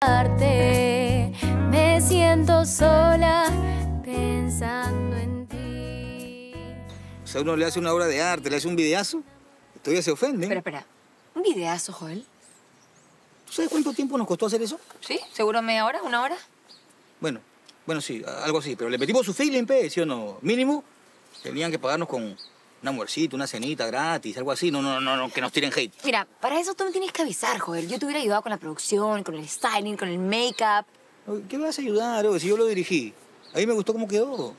arte. Me siento sola pensando en ti. O sea, uno le hace una obra de arte, le hace un videazo, todavía se ofenden. Espera, espera. ¿Un videazo, Joel? ¿Tú sabes cuánto tiempo nos costó hacer eso? ¿Sí? ¿Seguro media hora? ¿Una hora? Bueno, bueno, sí, algo así. Pero le metimos su feeling, ¿sí o no? Mínimo, tenían que pagarnos con un almuercito, una cenita gratis, algo así. No, no, no, no, que nos tiren hate. Mira, para eso tú me tienes que avisar, Joel. Yo te hubiera ayudado con la producción, con el styling, con el make-up. ¿Qué me vas a ayudar, oye, si yo lo dirigí? A mí me gustó cómo quedó.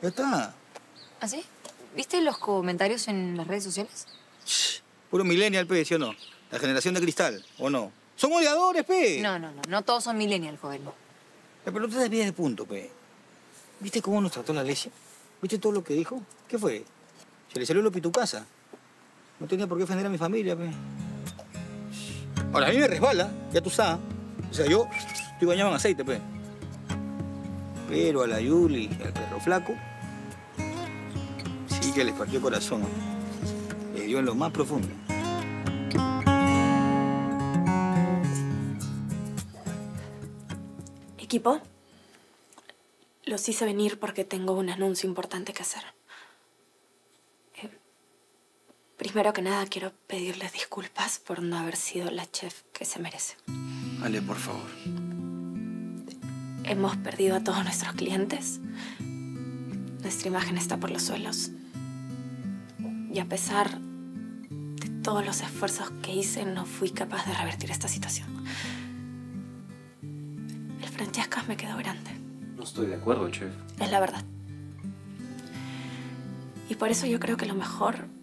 Ya está. ¿Así? ¿Viste los comentarios en las redes sociales? Shh, Puro millennial, pe, ¿sí o no? La generación de cristal, ¿o no? Son odiadores, pe. No, no, no. No todos son millennial, Joel. Pero no te desvíes de punto, pe. ¿Viste cómo nos trató la leche? ¿Viste todo lo que dijo? ¿Qué fue? Se le salió lo pitucasa. No tenía por qué ofender a mi familia, pe. Ahora, a mí me resbala, ya tú sabes. O sea, yo estoy bañado en aceite, pe. Pero a la Yuli y al perro flaco, sí que les partió el corazón. Le dio en lo más profundo. Equipo, los hice venir porque tengo un anuncio importante que hacer. Primero que nada, quiero pedirles disculpas por no haber sido la chef que se merece. Ale, por favor. Hemos perdido a todos nuestros clientes. Nuestra imagen está por los suelos. Y a pesar de todos los esfuerzos que hice, no fui capaz de revertir esta situación. El Francescas me quedó grande. No estoy de acuerdo, chef. Es la verdad. Y por eso yo creo que lo mejor...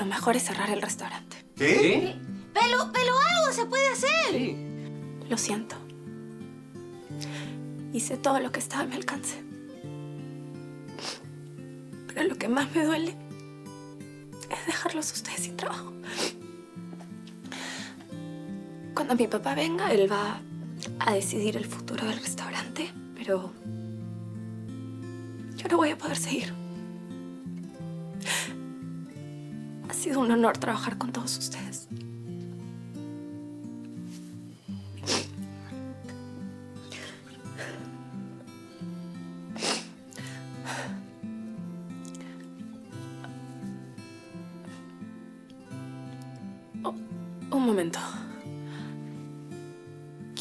Lo mejor es cerrar el restaurante. ¿Qué? Pero, pero algo se puede hacer. Lo siento. Hice todo lo que estaba a mi alcance. Pero lo que más me duele es dejarlos a ustedes sin trabajo. Cuando mi papá venga, él va a decidir el futuro del restaurante, pero yo no voy a poder seguir. Sido un honor trabajar con todos ustedes. Oh, un momento.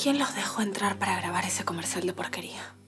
¿Quién los dejó entrar para grabar ese comercial de porquería?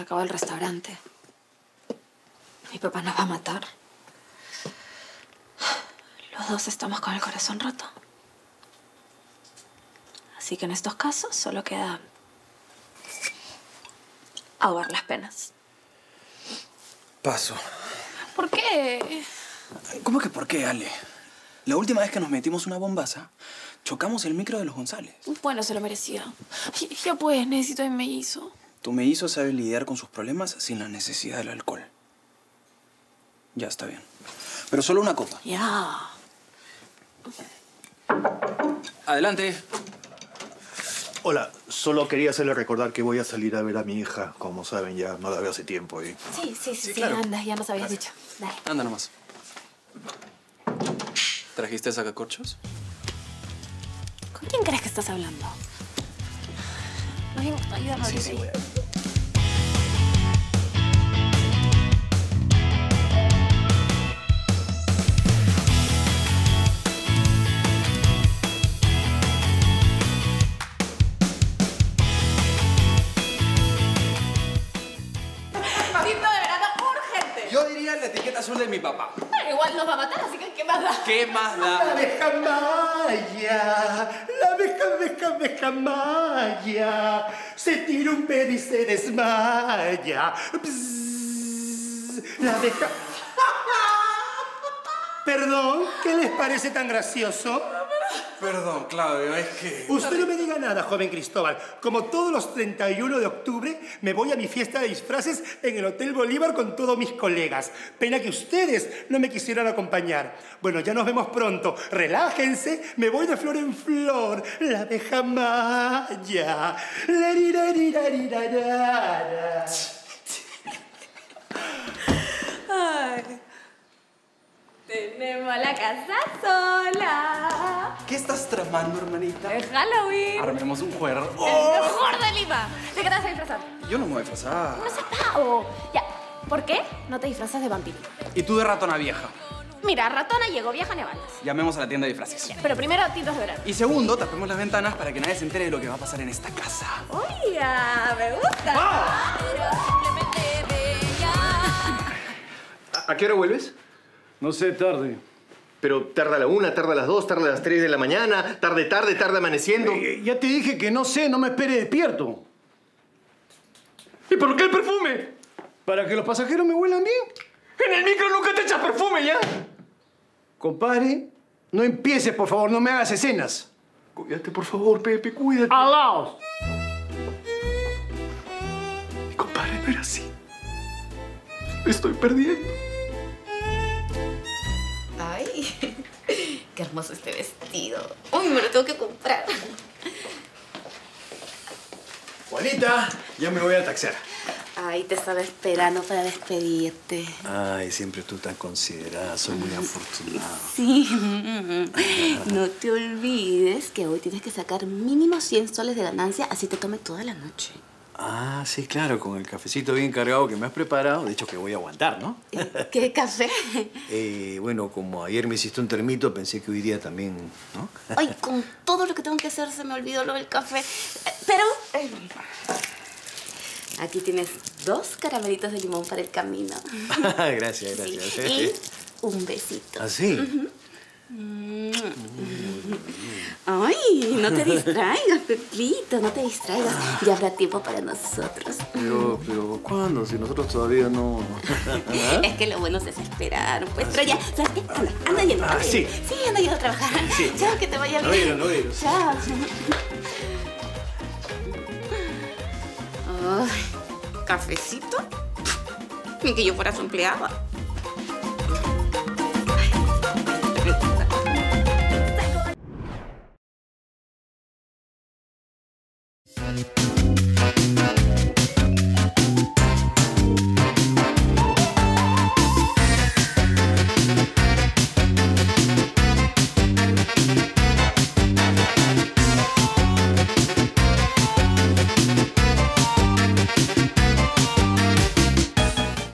Se acabó el restaurante. Mi papá nos va a matar. Los dos estamos con el corazón roto. Así que en estos casos solo queda ahogar las penas. Paso. ¿Por qué? ¿Cómo que por qué, Ale? La última vez que nos metimos una bombaza, chocamos el micro de los González. Bueno, se lo merecía. Ya pues, necesito y me hizo. Tu me hizo saber lidiar con sus problemas sin la necesidad del alcohol. Ya está bien. Pero solo una copa. Ya. Adelante. Hola, solo quería hacerle recordar que voy a salir a ver a mi hija. Como saben, ya no la veo hace tiempo. Y... Sí, sí, sí, sí, claro. anda, ya nos habías dicho. Dale. Anda nomás. ¿Trajiste sacacorchos? ¿Con quién crees que estás hablando? Más bien, ayúdame a abrir ahí. Yo diría la etiqueta azul de mi papá. Pero igual nos va a matar, así que ¿qué más da? ¿Qué más da? la abeja, abeja maya, se tira un pedo y se desmaya. La. Perdón, ¿qué les parece tan gracioso? Perdón, Claudio, es que... Usted no me diga nada, joven Cristóbal. Como todos los 31 de octubre, me voy a mi fiesta de disfraces en el Hotel Bolívar con todos mis colegas. Pena que ustedes no me quisieran acompañar. Bueno, ya nos vemos pronto. Relájense, me voy de flor en flor. La abeja maya. Larirarirarirara. Tenemos la casa sola. ¿Qué estás tramando, hermanita? Es Halloween. Armemos un juego. El mejor de Lima. ¿De qué te vas a disfrazar? Yo no me voy a disfrazar. No seas pavo. Ya. ¿Por qué no te disfrazas de vampiro? Y tú de ratona vieja. Mira, ratona llegó vieja nevadas. Llamemos a la tienda de disfraces. Pero primero tintos de verano. Y segundo, tapemos las ventanas para que nadie se entere de lo que va a pasar en esta casa. Oiga, me gusta. ¡Ah! ¿A qué hora vuelves? No sé, tarde. Pero tarda la una, tarda las dos, tarda las tres de la mañana, tarde, tarde, tarde amaneciendo. Eh, ya te dije que no sé, no me espere despierto. ¿Y por qué el perfume? Para que los pasajeros me huelan bien. En el micro nunca te echas perfume, ¿ya? Compadre, no empieces, por favor, no me hagas escenas. Cuídate, por favor, Pepe, cuídate. ¡Alaos! Mi compadre no era así. Me estoy perdiendo. Qué hermoso este vestido. Uy, me lo tengo que comprar. Juanita, ya me voy a taxar. Ay, te estaba esperando para despedirte. Ay, siempre tú tan considerada, soy muy afortunado. Sí. No te olvides que hoy tienes que sacar mínimo 100 soles de ganancia, así te tome toda la noche. Ah, sí, claro, con el cafecito bien cargado que me has preparado. De hecho, que voy a aguantar, ¿no? ¿Qué café? Eh, bueno, como ayer me hiciste un termito, pensé que hoy día también, ¿no? Ay, con todo lo que tengo que hacer se me olvidó lo del café. Eh, Pero... eh, Aquí tienes dos caramelitos de limón para el camino. gracias, Sí, gracias. Y un besito. ¿Ah, sí? Ay, no te distraigas, Pepito, no te distraigas. Ya habrá tiempo para nosotros. Pero, pero, ¿cuándo? Si nosotros todavía no... Es que lo bueno es esperar, pues. Pero ya, ¿sabes qué? Anda, anda yendo. Ah, sí. Sí, anda yendo a trabajar. Sí. Chao, que te vaya No bien. ir, no ir. Chao. Ay, ¿cafecito? Ni que yo fuera su empleada.